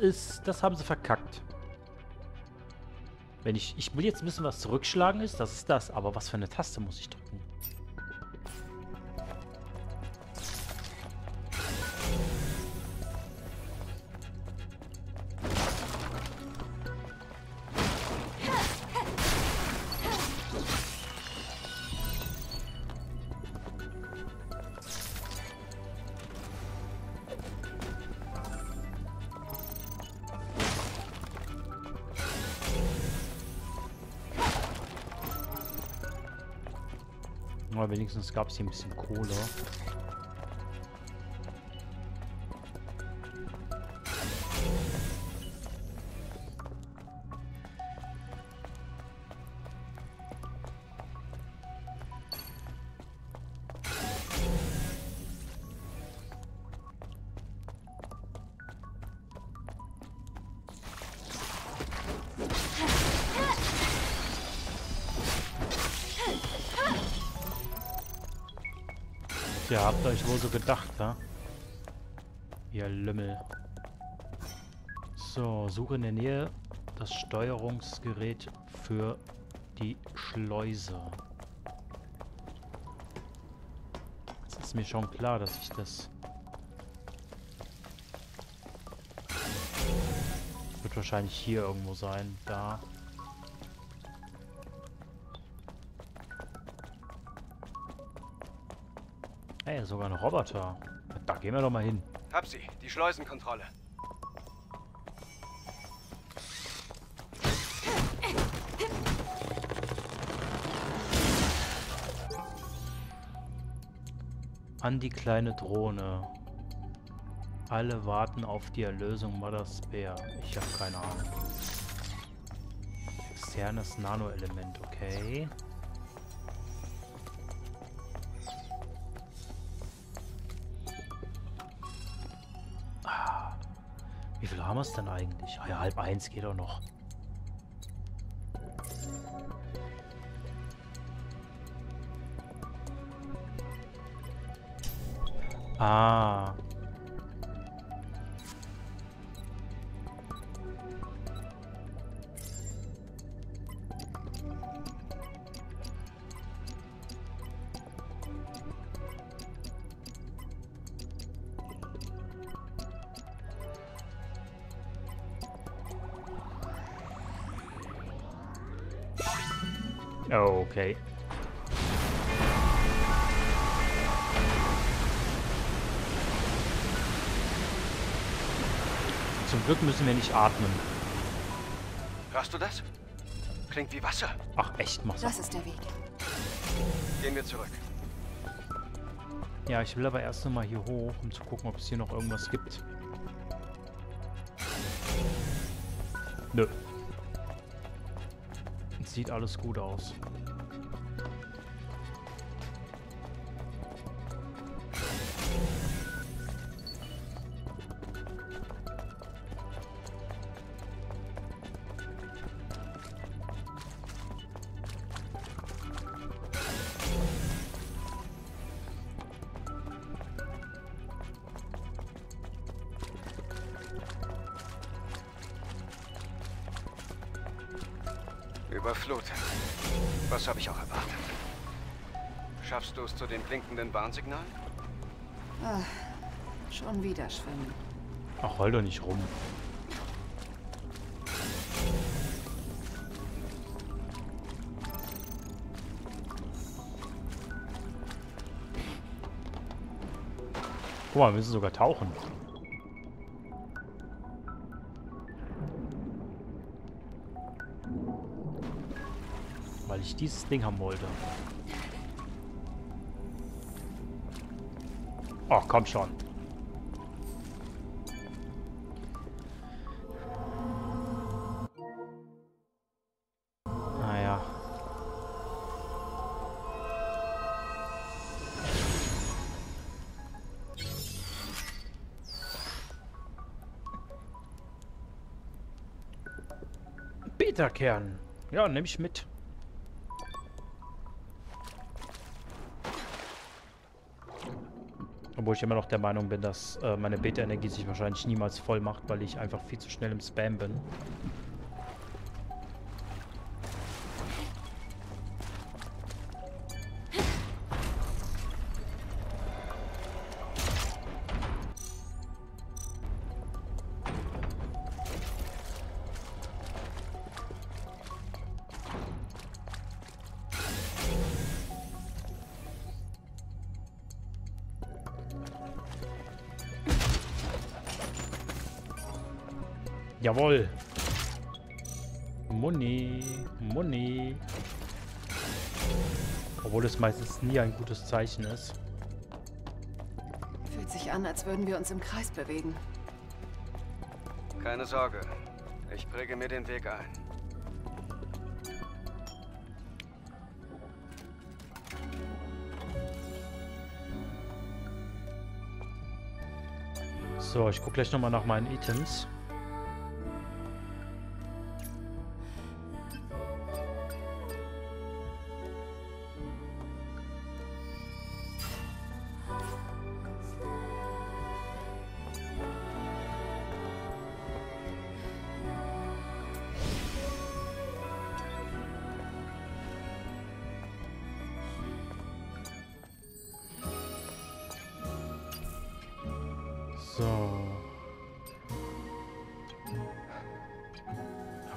ist, das haben sie verkackt. Wenn ich, ich will jetzt wissen, was zurückschlagen ist, das ist das. Aber was für eine Taste muss ich drücken? Wenigstens gab es hier ein bisschen Kohle. Ihr habt euch wohl so gedacht, ja? Ihr Lümmel. So, suche in der Nähe das Steuerungsgerät für die Schleuse. Es ist mir schon klar, dass ich das... Wird wahrscheinlich hier irgendwo sein. Da. Ey, sogar ein Roboter. Da gehen wir doch mal hin. Hab sie, die Schleusenkontrolle. An die kleine Drohne. Alle warten auf die Erlösung Mother Spare. Ich habe keine Ahnung. Externes Nanoelement, okay. Haben wir es denn eigentlich? Ah ja, halb eins geht doch noch. Ah. Okay. Zum Glück müssen wir nicht atmen. Hörst du das? Klingt wie Wasser. Ach, echt, mach's. Das ist der Weg. Gehen wir zurück. Ja, ich will aber erst noch mal hier hoch, um zu gucken, ob es hier noch irgendwas gibt. Nö. Sieht alles gut aus. Überflutet. Was habe ich auch erwartet? Schaffst du es zu den blinkenden Warnsignalen? Ah, schon wieder schwimmen. Ach, heul doch nicht rum. Guck mal, wir müssen sogar tauchen. Dieses Ding haben wollte. Oh, komm schon. Naja. Beta-Kern. Ja, nehme ich mit. Obwohl ich immer noch der Meinung bin, dass äh, meine Beta-Energie sich wahrscheinlich niemals voll macht, weil ich einfach viel zu schnell im Spam bin. Jawohl. Money. Money. Obwohl es meistens nie ein gutes Zeichen ist. Fühlt sich an, als würden wir uns im Kreis bewegen. Keine Sorge. Ich präge mir den Weg ein. So, ich gucke gleich nochmal nach meinen Items.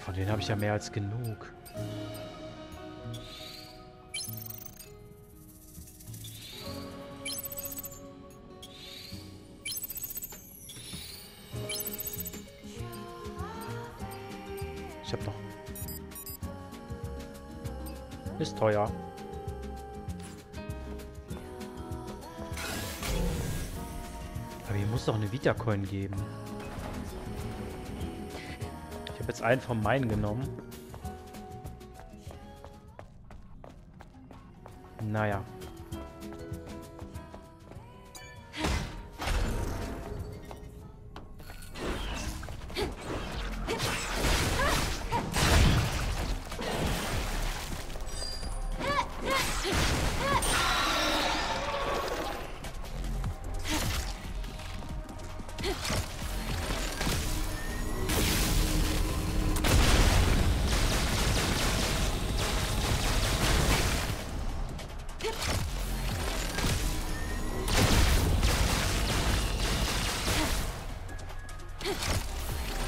Von denen habe ich ja mehr als genug. Ich habe noch. Ist teuer. Aber hier muss doch eine Vita-Coin geben. Habe jetzt einen von meinen genommen.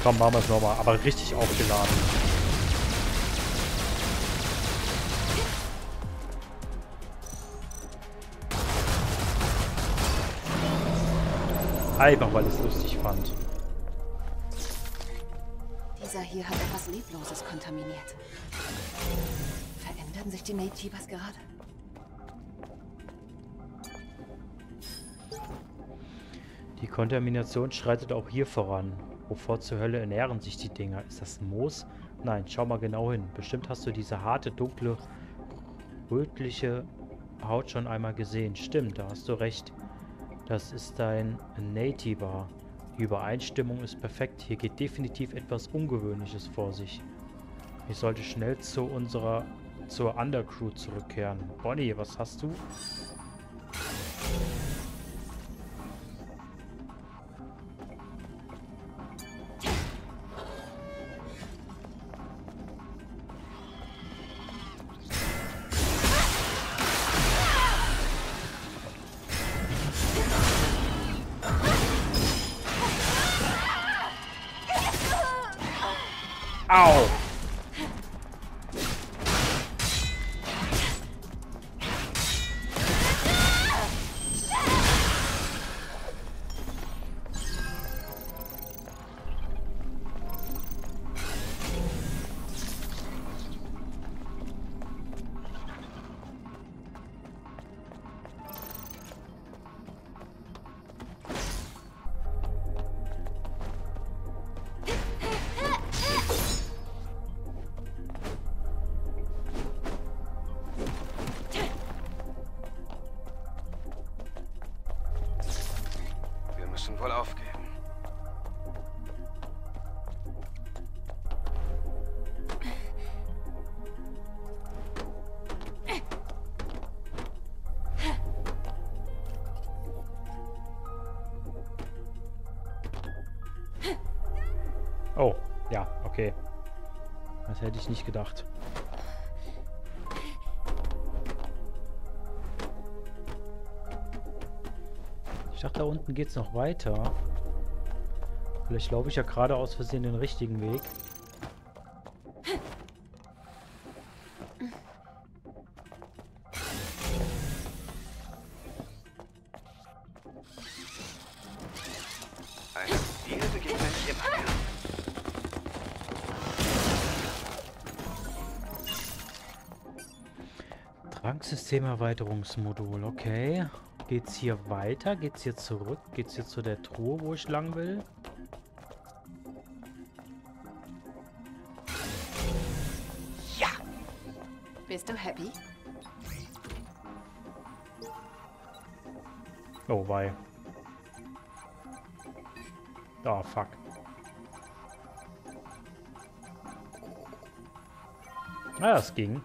Komm, machen wir es nochmal. Aber richtig aufgeladen. Einfach, weil ich es lustig fand. Dieser hier hat etwas Lebloses kontaminiert. Verändern sich die Nate-Jeepers gerade? Die Kontamination schreitet auch hier voran. Wovor zur Hölle ernähren sich die Dinger? Ist das Moos? Nein, schau mal genau hin. Bestimmt hast du diese harte, dunkle, rötliche Haut schon einmal gesehen. Stimmt, da hast du recht. Das ist dein Nativer. Die Übereinstimmung ist perfekt. Hier geht definitiv etwas Ungewöhnliches vor sich. Ich sollte schnell zu unserer zur Undercrew zurückkehren. Bonnie, was hast du? Okay. Das hätte ich nicht gedacht. Ich dachte, da unten geht es noch weiter. Vielleicht laufe ich ja gerade aus Versehen den richtigen Weg. Tranksystem-Erweiterungsmodul, okay. Geht's hier weiter? Geht's hier zurück? Geht's hier zu der Truhe, wo ich lang will? Bist du happy? Oh, wei. Oh, fuck. Ah, das ging.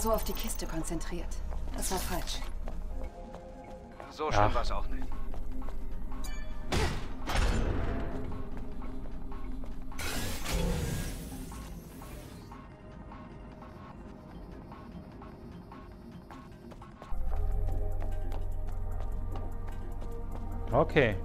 So auf die Kiste konzentriert. Das war falsch. So schlimm war es auch nicht. Okay.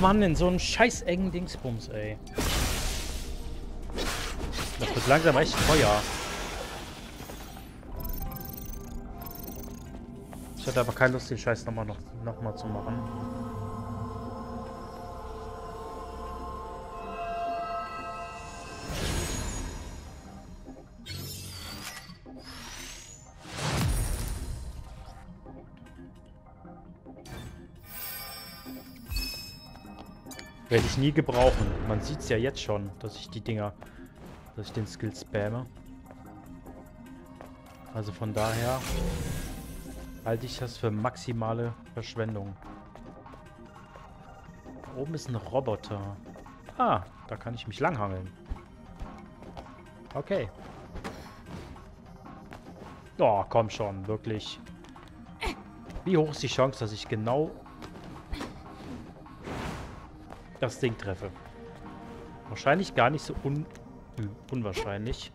Mann, in so einem scheiß engen Dingsbums, ey. Das wird langsam echt teuer. Ich hatte aber keine Lust, den Scheiß nochmal noch, noch zu machen. Werde ich nie gebrauchen. Man sieht es ja jetzt schon, dass ich die Dinger, dass ich den Skill spamme. Also von daher halte ich das für maximale Verschwendung. Da oben ist ein Roboter. Ah, da kann ich mich langhangeln. Okay. Oh, komm schon, wirklich. Wie hoch ist die Chance, dass ich genau das Ding treffe? Wahrscheinlich gar nicht so un unwahrscheinlich.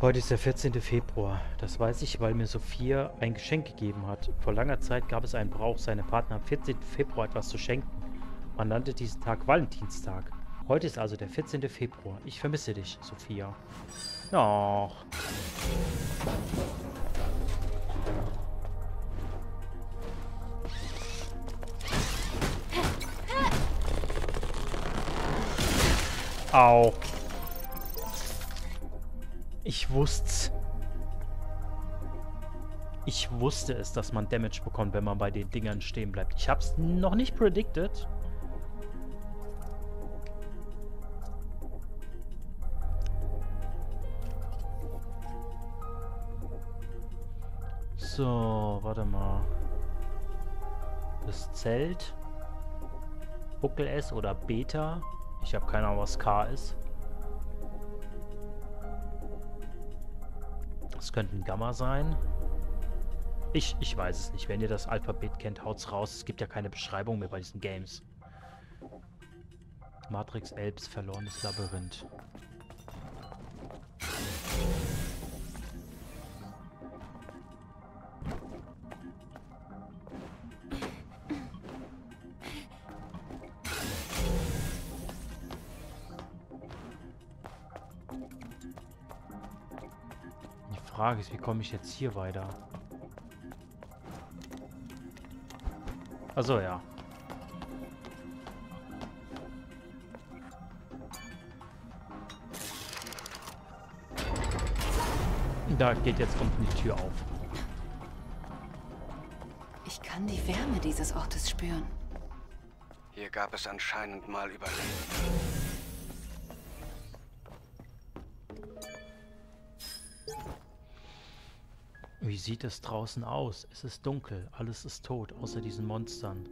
Heute ist der 14. Februar. Das weiß ich, weil mir Sophia ein Geschenk gegeben hat. Vor langer Zeit gab es einen Brauch, seine Partner am 14. Februar etwas zu schenken. Man nannte diesen Tag Valentinstag. Heute ist also der 14. Februar. Ich vermisse dich, Sophia. Och. Au. Ich wusste's. Ich wusste es, dass man Damage bekommt, wenn man bei den Dingern stehen bleibt. Ich hab's noch nicht predicted. So, warte mal. Das Zelt. Buckel S oder Beta. Ich habe keine Ahnung, was K ist. Das könnte ein Gamma sein. Ich, ich weiß es nicht. Wenn ihr das Alphabet kennt, haut's raus. Es gibt ja keine Beschreibung mehr bei diesen Games. Matrix Elbs verlorenes Labyrinth. Frage ist, wie komme ich jetzt hier weiter? Also ja. Da geht jetzt unten die Tür auf. Ich kann die Wärme dieses Ortes spüren. Hier gab es anscheinend mal Überleben. Sieht es draußen aus? Es ist dunkel, alles ist tot, außer diesen Monstern.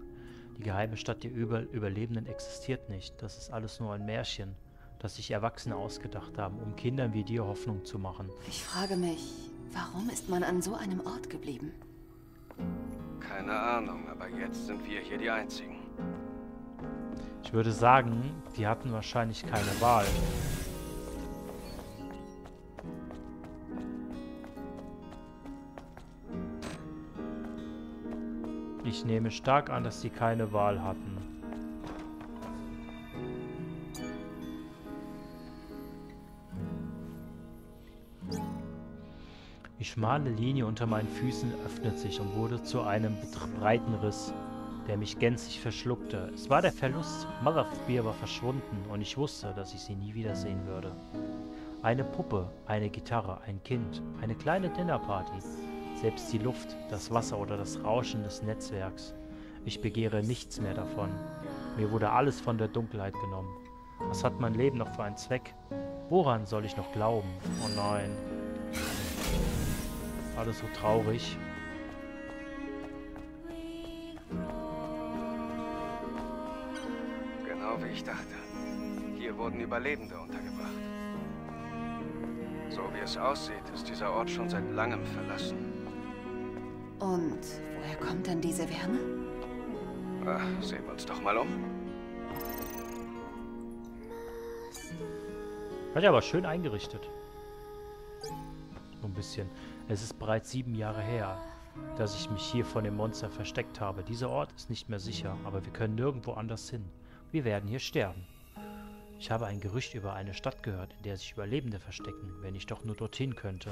Die geheime Stadt der Über Überlebenden existiert nicht. Das ist alles nur ein Märchen, das sich Erwachsene ausgedacht haben, um Kindern wie dir Hoffnung zu machen. Ich frage mich, warum ist man an so einem Ort geblieben? Keine Ahnung, aber jetzt sind wir hier die Einzigen. Ich würde sagen, die hatten wahrscheinlich keine Wahl. Ich nehme stark an, dass sie keine Wahl hatten. Die schmale Linie unter meinen Füßen öffnet sich und wurde zu einem breiten Riss, der mich gänzlich verschluckte. Es war der Verlust. Mother Spear war verschwunden und ich wusste, dass ich sie nie wiedersehen würde. Eine Puppe, eine Gitarre, ein Kind, eine kleine Dinnerparty. Selbst die Luft, das Wasser oder das Rauschen des Netzwerks. Ich begehre nichts mehr davon. Mir wurde alles von der Dunkelheit genommen. Was hat mein Leben noch für einen Zweck? Woran soll ich noch glauben? Oh nein. Alles so traurig. Genau wie ich dachte. Hier wurden Überlebende untergebracht. So wie es aussieht, ist dieser Ort schon seit langem verlassen. Und woher kommt dann diese Wärme? Ach, sehen wir uns doch mal um. Hat er aber schön eingerichtet. So ein bisschen. Es ist bereits sieben Jahre her, dass ich mich hier von dem Monster versteckt habe. Dieser Ort ist nicht mehr sicher, aber wir können nirgendwo anders hin. Wir werden hier sterben. Ich habe ein Gerücht über eine Stadt gehört, in der sich Überlebende verstecken, wenn ich doch nur dorthin könnte.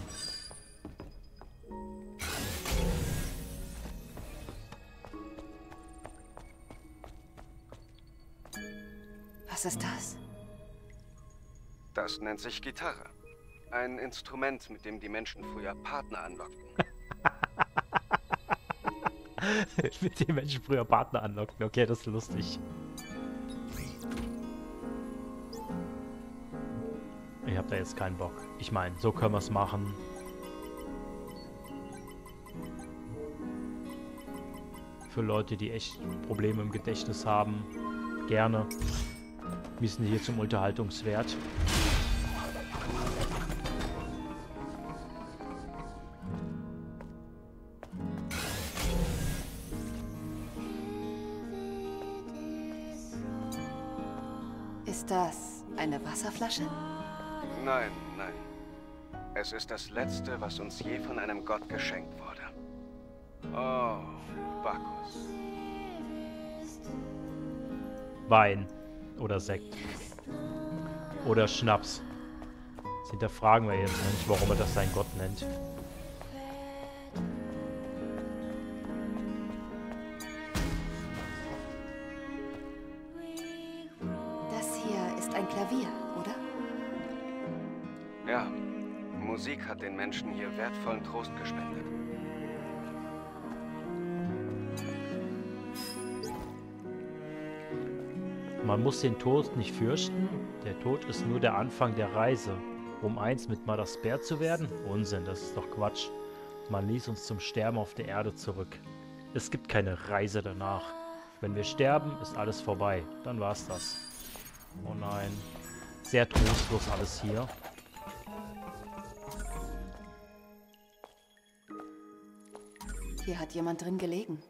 Was ist das? Das nennt sich Gitarre. Ein Instrument, mit dem die Menschen früher Partner anlockten. Mit dem Menschen früher Partner anlockten. Okay, das ist lustig. Ich habe da jetzt keinen Bock. Ich meine, so können wir es machen. Für Leute, die echt Probleme im Gedächtnis haben, gerne. Wir sind hier zum Unterhaltungswert. Ist das eine Wasserflasche? Nein, nein. Es ist das Letzte, was uns je von einem Gott geschenkt wurde. Oh, Bacchus. Wein. Oder Sekt. Oder Schnaps. Das hinterfragen wir jetzt nicht, warum er das seinen Gott nennt. Das hier ist ein Klavier, oder? Ja, Musik hat den Menschen hier wertvollen Trost gespendet. Man muss den Tod nicht fürchten. Der Tod ist nur der Anfang der Reise. Um eins mit Madasper zu werden? Unsinn, das ist doch Quatsch. Man ließ uns zum Sterben auf der Erde zurück. Es gibt keine Reise danach. Wenn wir sterben, ist alles vorbei. Dann war's das. Oh nein. Sehr trostlos alles hier. Hier hat jemand drin gelegen.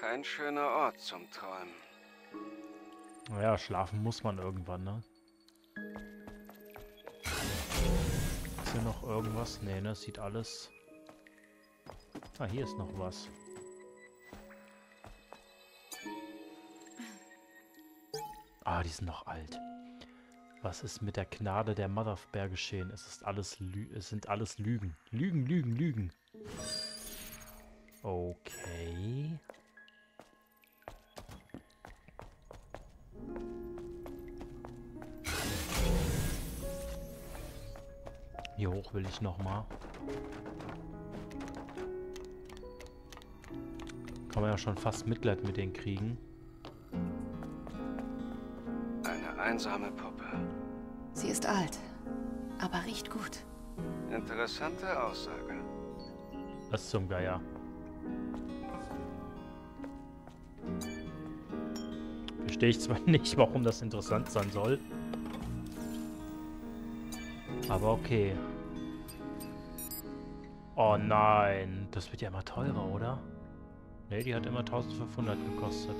Kein schöner Ort zum Träumen. Naja, schlafen muss man irgendwann, ne? Ist hier noch irgendwas? Nee, ne? Sieht alles... Ah, hier ist noch was. Ah, die sind noch alt. Was ist mit der Gnade der Motherbear geschehen? Es ist alles Lü es sind alles Lügen. Lügen, Lügen, Lügen. Okay. Hier hoch will ich noch mal. Kann man ja schon fast Mitleid mit denen kriegen. Eine einsame Puppe. Sie ist alt, aber riecht gut. Interessante Aussage. Was zum Geier. Verstehe ich zwar nicht, warum das interessant sein soll. Aber okay. Oh nein. Das wird ja immer teurer, oder? Ne, die hat immer 1500 gekostet.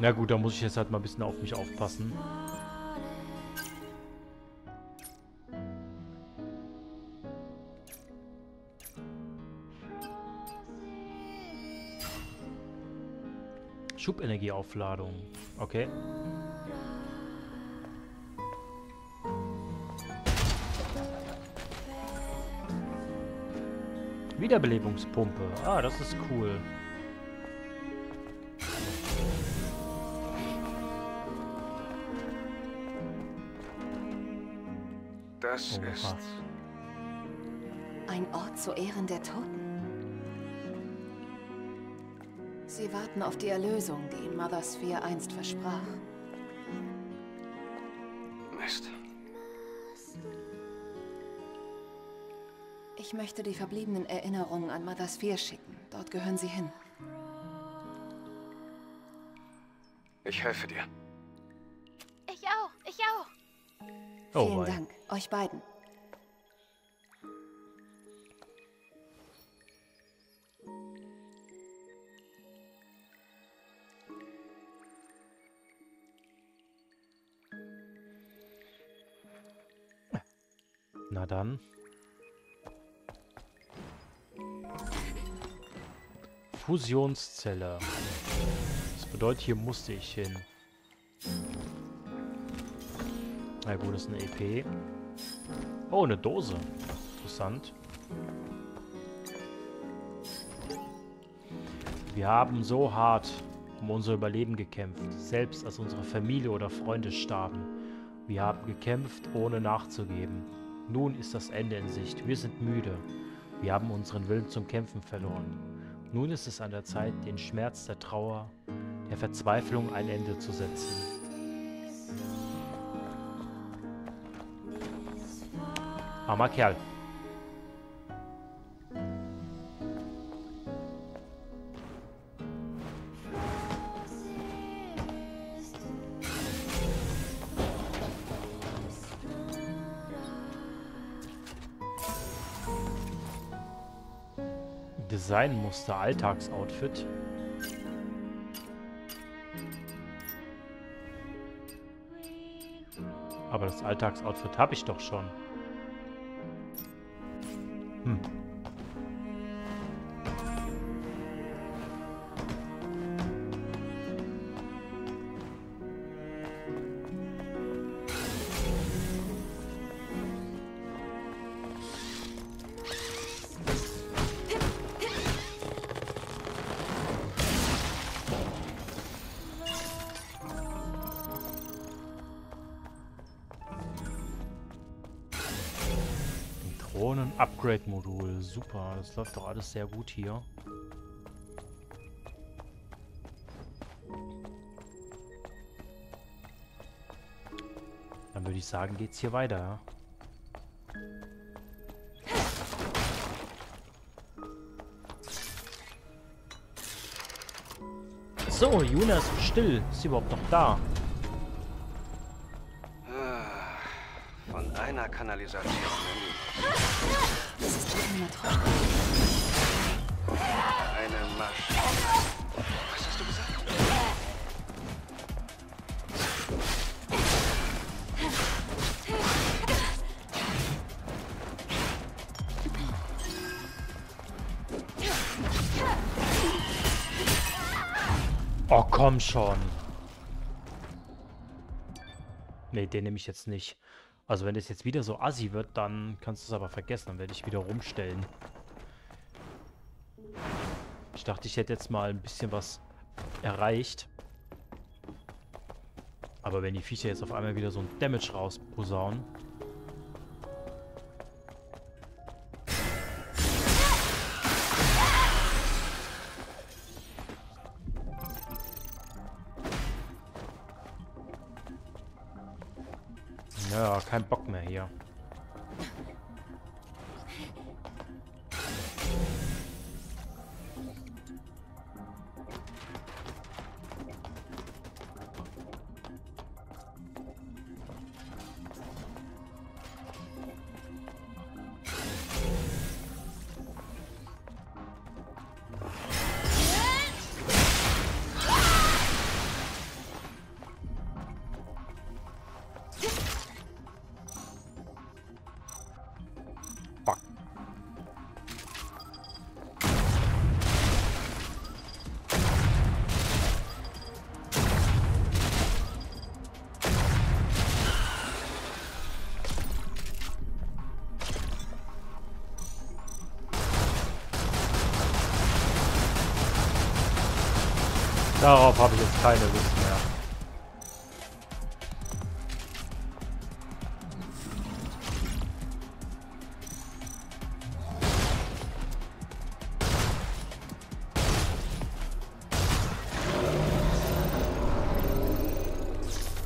Na gut, da muss ich jetzt halt mal ein bisschen auf mich aufpassen. Schubenergieaufladung. Okay. Wiederbelebungspumpe. Ah, das ist cool. Das Oha. ist Ein Ort zu Ehren der Toten. Sie warten auf die Erlösung, die ihnen Mother Sphere einst versprach. Ich möchte die verbliebenen Erinnerungen an Mother Sphere schicken. Dort gehören sie hin. Ich helfe dir. Ich auch, ich auch. Oh, Vielen wei. Dank, euch beiden. Na dann. Fusionszelle. Das bedeutet, hier musste ich hin. Na gut, das ist eine EP. Oh, eine Dose. Interessant. Wir haben so hart um unser Überleben gekämpft, selbst als unsere Familie oder Freunde starben. Wir haben gekämpft, ohne nachzugeben. Nun ist das Ende in Sicht. Wir sind müde. Wir haben unseren Willen zum Kämpfen verloren. Nun ist es an der Zeit, den Schmerz der Trauer, der Verzweiflung ein Ende zu setzen. Armer Kerl. Designmuster, Alltagsoutfit. Aber das Alltagsoutfit habe ich doch schon. Drohnen-Upgrade-Modul. Super, das läuft doch alles sehr gut hier. Dann würde ich sagen, geht's hier weiter. So, Juna ist still. Ist sie überhaupt noch da? Ah, Von einer Kanalisation in Matroschka. eine gesagt? Oh, komm schon. Nee, den nehme ich jetzt nicht. Also wenn das jetzt wieder so assi wird, dann kannst du es aber vergessen. Dann werde ich wieder rumstellen. Ich dachte, ich hätte jetzt mal ein bisschen was erreicht. Aber wenn die Viecher jetzt auf einmal wieder so ein Damage rausposaunen... Darauf habe ich jetzt keine Lust mehr.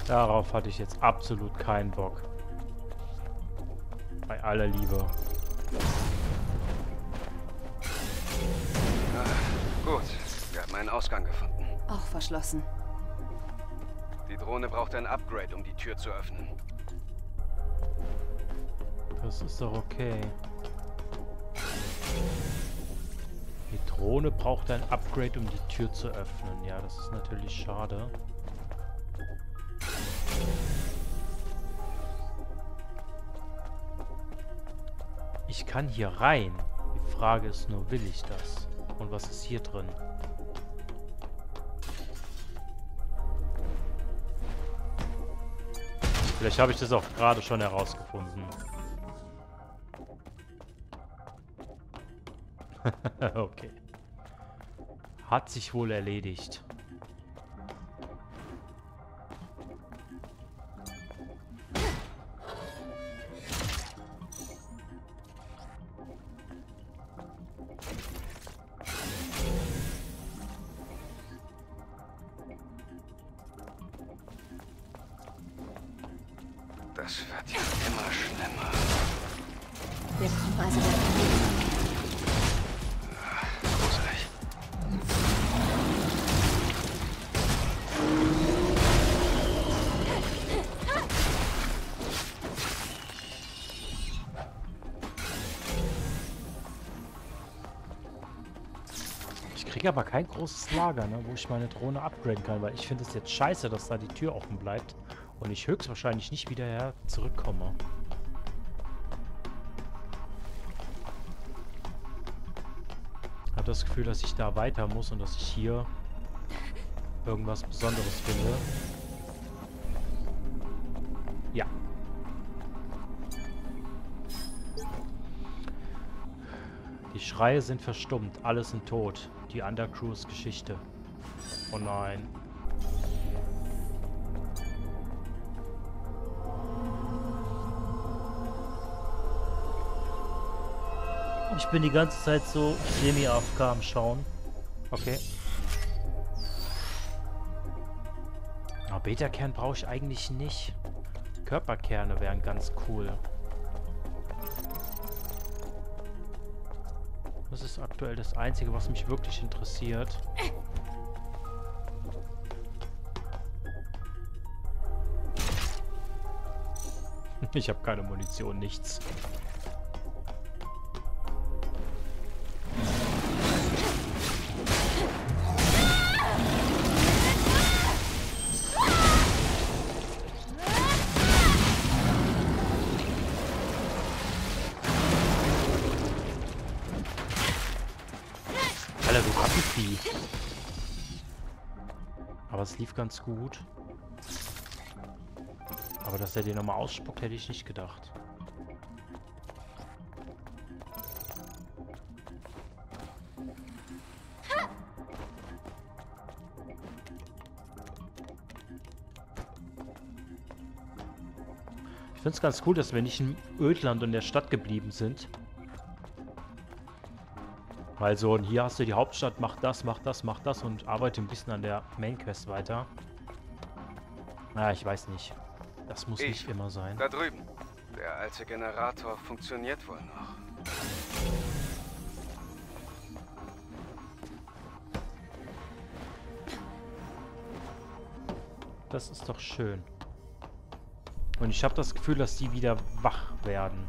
Darauf hatte ich jetzt absolut keinen Bock. Bei aller Liebe. Verschlossen. Die Drohne braucht ein Upgrade, um die Tür zu öffnen. Das ist doch okay. Die Drohne braucht ein Upgrade, um die Tür zu öffnen. Ja, das ist natürlich schade. Ich kann hier rein. Die Frage ist nur, will ich das? Und was ist hier drin? Vielleicht habe ich das auch gerade schon herausgefunden. okay. Hat sich wohl erledigt. Aber kein großes Lager, ne, wo ich meine Drohne upgraden kann, weil ich finde es jetzt scheiße, dass da die Tür offen bleibt und ich höchstwahrscheinlich nicht wieder her zurückkomme. Ich habe das Gefühl, dass ich da weiter muss und dass ich hier irgendwas Besonderes finde. Schreie sind verstummt, alle sind tot. Die Undercrew ist Geschichte. Oh nein. Ich bin die ganze Zeit so semi-AFK am Schauen. Okay. Aber Beta-Kern brauche ich eigentlich nicht. Körperkerne wären ganz cool. Das ist aktuell das Einzige, was mich wirklich interessiert. Ich habe keine Munition, nichts. Aber es lief ganz gut. Aber dass er den nochmal ausspuckt, hätte ich nicht gedacht. Ich finde es ganz cool, dass wir nicht im Ödland und der Stadt geblieben sind. Weil so, und hier hast du die Hauptstadt, mach das, mach das, mach das und arbeite ein bisschen an der Main Quest weiter. Na, ich weiß nicht. Das muss Ich. nicht immer sein. Da drüben. Der alte Generator funktioniert wohl noch. Das ist doch schön. Und ich habe das Gefühl, dass die wieder wach werden.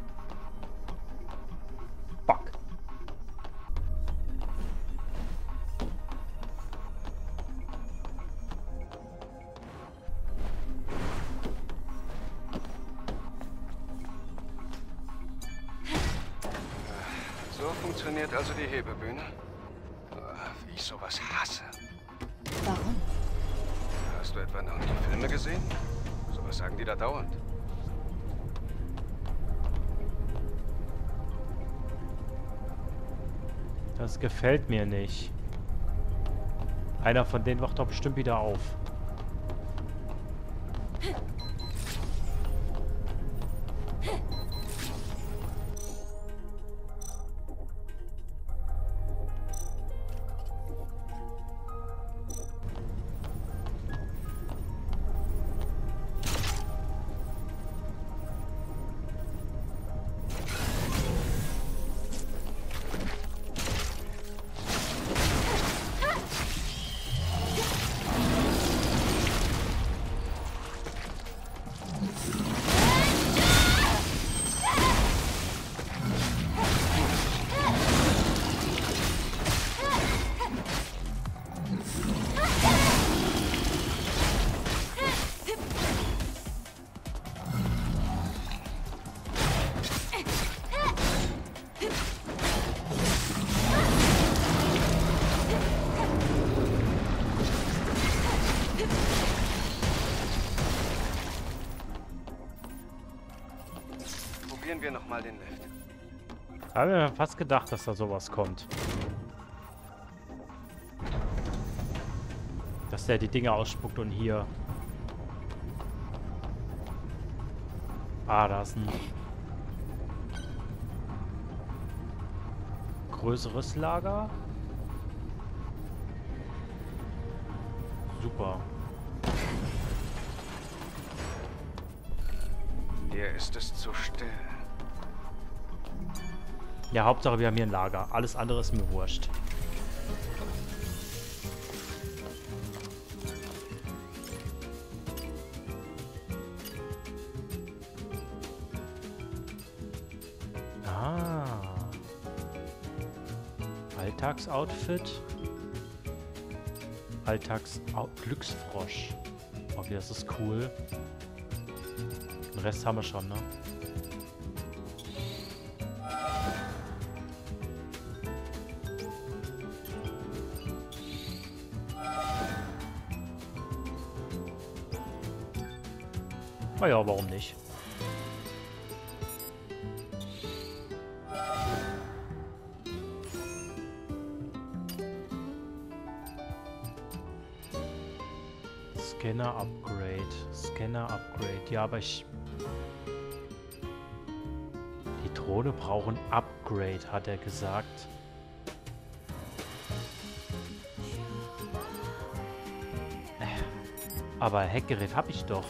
Etwa noch nie Filme gesehen? Sowas sagen die da dauernd. Das gefällt mir nicht. Einer von denen wacht doch bestimmt wieder auf. Wir nochmal den Lift. Habe mir fast gedacht, dass da sowas kommt. Dass der die Dinge ausspuckt und hier... Ah, da ist ein... Größeres Lager. Super. Hier ist es zu still. Ja, Hauptsache wir haben hier ein Lager. Alles andere ist mir wurscht. Ah. Alltagsoutfit. Alltags Glücksfrosch. Okay, das ist cool. Den Rest haben wir schon, ne? Naja, warum nicht? Scanner Upgrade. Scanner Upgrade. Ja, aber ich... Die Drohne brauchen Upgrade, hat er gesagt. Äh, Aber Hackgerät habe ich doch.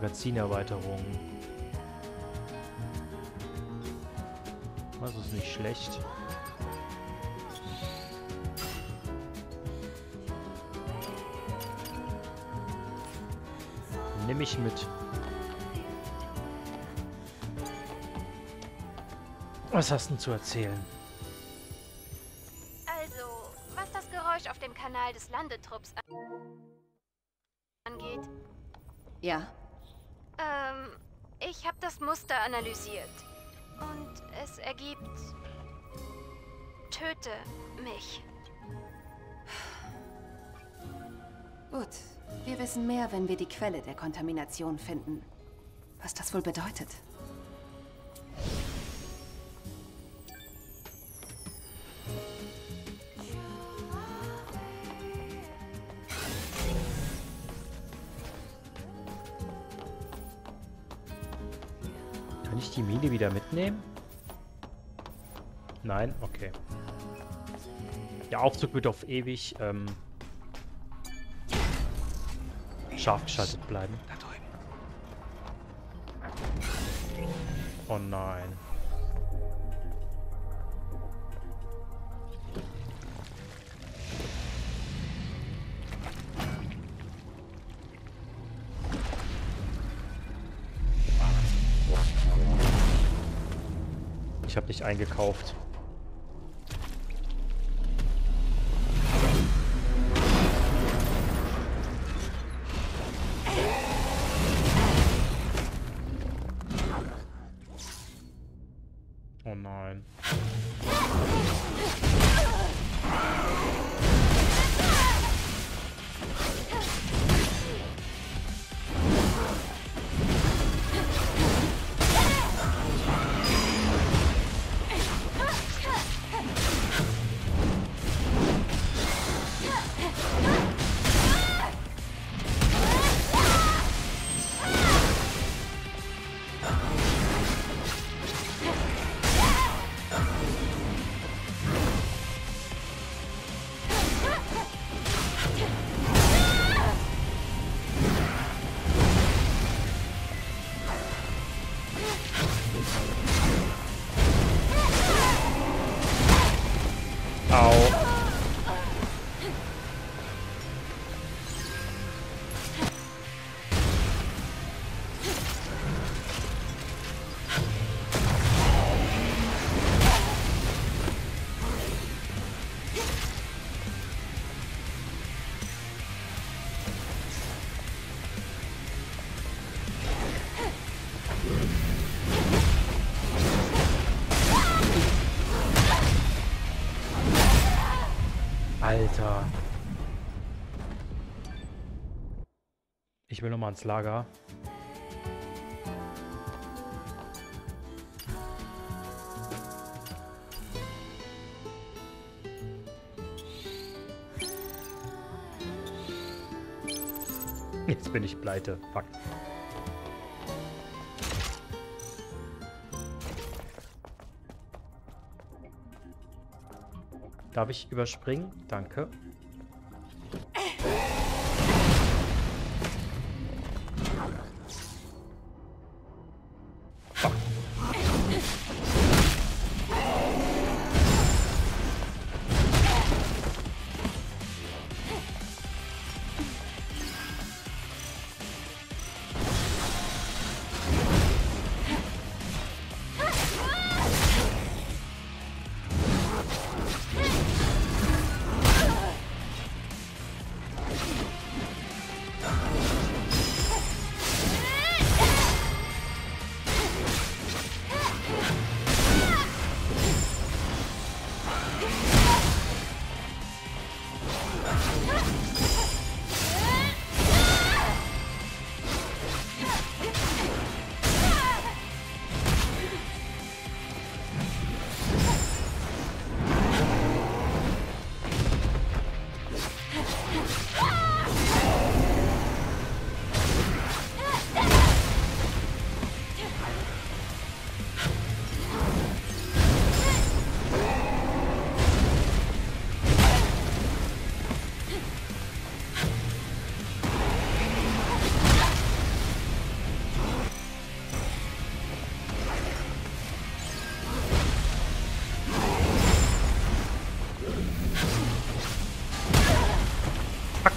Magazinerweiterung. Das ist nicht schlecht. Nimm ich mit. Was hast du zu erzählen? Ergibt töte mich. Gut, wir wissen mehr, wenn wir die Quelle der Kontamination finden. Was das wohl bedeutet. Kann ich die Mine wieder mitnehmen? Nein? Okay. Der Aufzug wird auf ewig ähm, scharf geschaltet bleiben. Da drüben. Oh nein. Ich habe nicht eingekauft. Oh nein. Alter. Ich will noch mal ins Lager. Jetzt bin ich pleite. Fuck. Darf ich überspringen? Danke.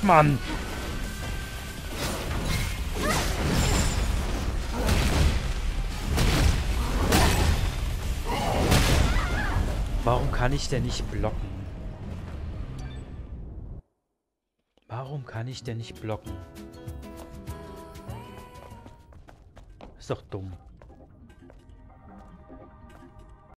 Mann. Warum kann ich denn nicht blocken? Warum kann ich denn nicht blocken? Ist doch dumm.